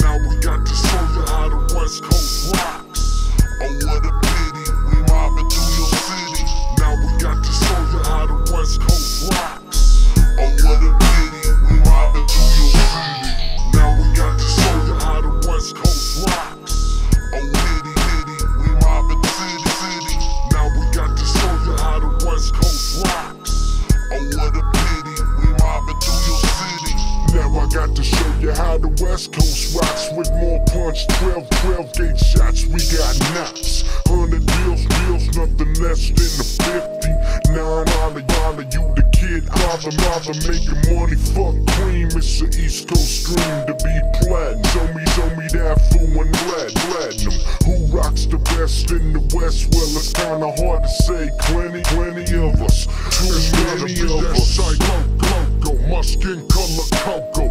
Now we got to show you how the West Coast rocks. Oh, what a pity, we mobbing through your city. Now we got to show you how the West Coast rocks. Oh, what a pity, we mobbing through your city. Now we got to show you how the West Coast rocks. Oh, pity, pity, we mobbing city, city. Now we got to show you how the West Coast rocks. Oh, what a pity, we mobbing through your city. Now I got to show you how the West Coast rocks with more punch. 12, 12 gauge shots, we got knots. 100 deals, deals, nothing less than the 50. Nine y'all, of you the kid, father, father, making money, fuck cream. It's the East Coast dream to be platinum. Show me, show me that fool and glad, platinum. Who rocks the best in the West? Well, it's kinda hard to say. Plenty, plenty of us. Too many of us. Loco, loco, my skin color cocoa.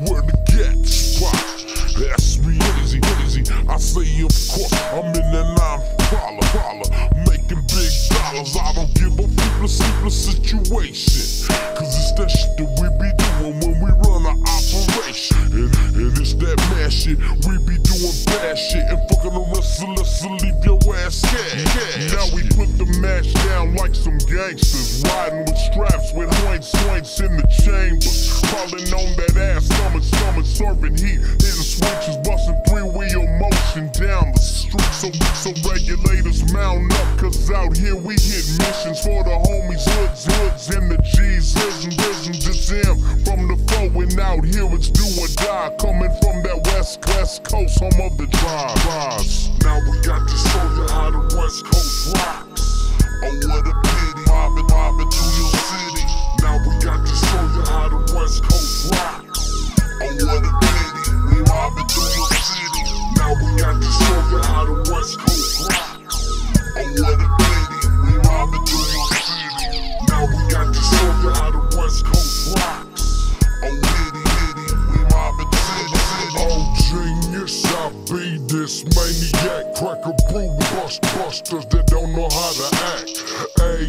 Where the get spot. That's me easy, easy. I say, of course, I'm in the nine dollar, dollar, making big dollars. I don't give a sleepless, sleepless situation. Cause it's that shit that we be doing when we run an operation. And, and it's that mad shit, we serving heat, hitting switches, busting three-wheel motion down the street. So, so regulators mount up, cause out here we hit missions for the homies, hoods, hoods, and the G's, isn't, isn't just them from the and out here it's do or die, coming from that west, west coast, home of the drive. Now we got to show you how the west coast rocks. Maniac. Crack a brew, bust busters that don't know how to act. A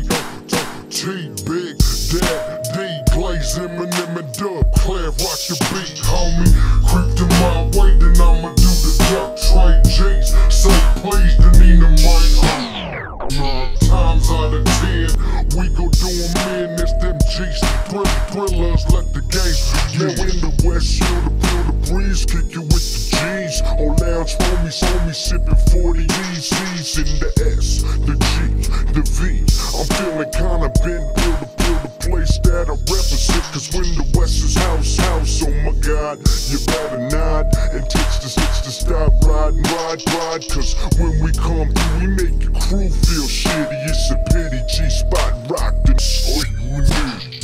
T, Big Dad, D, Glaze, Eminem, and Dub, Claire, rock your beat, feeling kinda bent, build to build a place that I represent. Cause when the West is house, house, oh my god, you better not. and text the sticks to stop riding, ride, ride. Cause when we come through, we make your crew feel shitty. It's a pity G spot rocked oh, and all you need.